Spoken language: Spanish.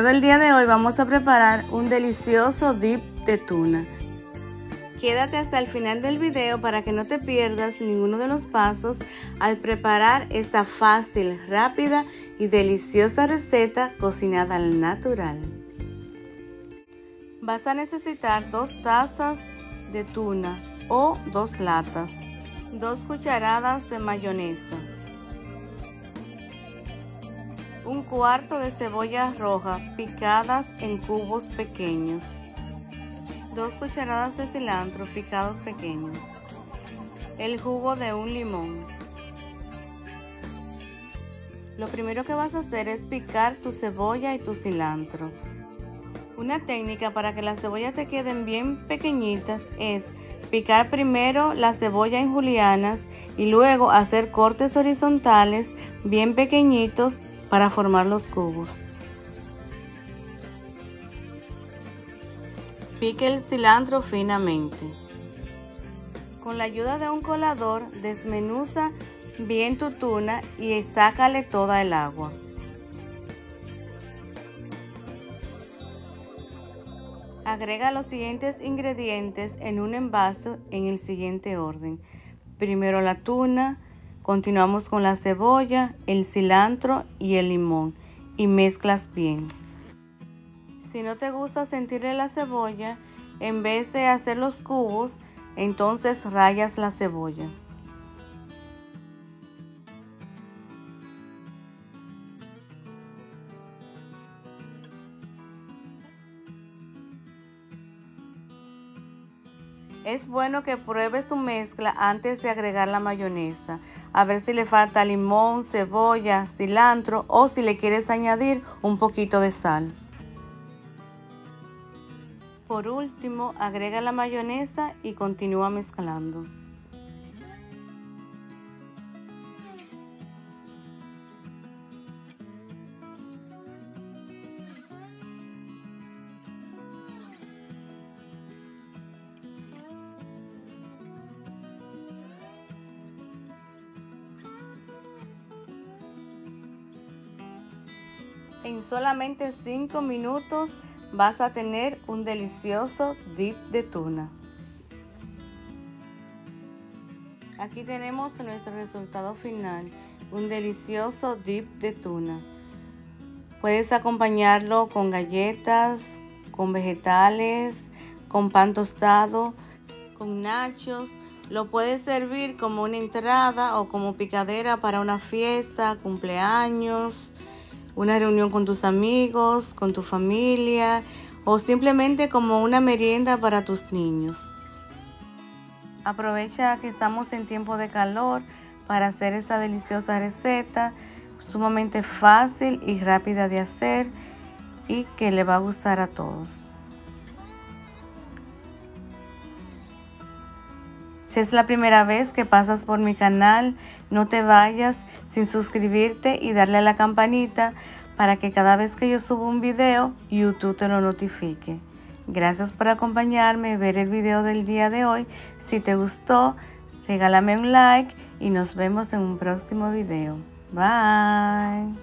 video día de hoy vamos a preparar un delicioso dip de tuna. Quédate hasta el final del video para que no te pierdas ninguno de los pasos al preparar esta fácil, rápida y deliciosa receta cocinada al natural. Vas a necesitar dos tazas de tuna o dos latas, dos cucharadas de mayonesa, un cuarto de cebolla roja picadas en cubos pequeños, dos cucharadas de cilantro picados pequeños, el jugo de un limón. Lo primero que vas a hacer es picar tu cebolla y tu cilantro. Una técnica para que las cebollas te queden bien pequeñitas es picar primero la cebolla en julianas y luego hacer cortes horizontales bien pequeñitos para formar los cubos. Pique el cilantro finamente. Con la ayuda de un colador desmenuza bien tu tuna y sácale toda el agua. Agrega los siguientes ingredientes en un envase en el siguiente orden. Primero la tuna, continuamos con la cebolla, el cilantro y el limón y mezclas bien. Si no te gusta sentirle la cebolla, en vez de hacer los cubos, entonces rayas la cebolla. Es bueno que pruebes tu mezcla antes de agregar la mayonesa, a ver si le falta limón, cebolla, cilantro o si le quieres añadir un poquito de sal. Por último, agrega la mayonesa y continúa mezclando. En solamente 5 minutos vas a tener un delicioso dip de tuna. Aquí tenemos nuestro resultado final, un delicioso dip de tuna. Puedes acompañarlo con galletas, con vegetales, con pan tostado, con nachos. Lo puedes servir como una entrada o como picadera para una fiesta, cumpleaños, una reunión con tus amigos, con tu familia o simplemente como una merienda para tus niños. Aprovecha que estamos en tiempo de calor para hacer esta deliciosa receta, sumamente fácil y rápida de hacer y que le va a gustar a todos. Si es la primera vez que pasas por mi canal, no te vayas sin suscribirte y darle a la campanita para que cada vez que yo subo un video, YouTube te lo notifique. Gracias por acompañarme y ver el video del día de hoy. Si te gustó, regálame un like y nos vemos en un próximo video. Bye.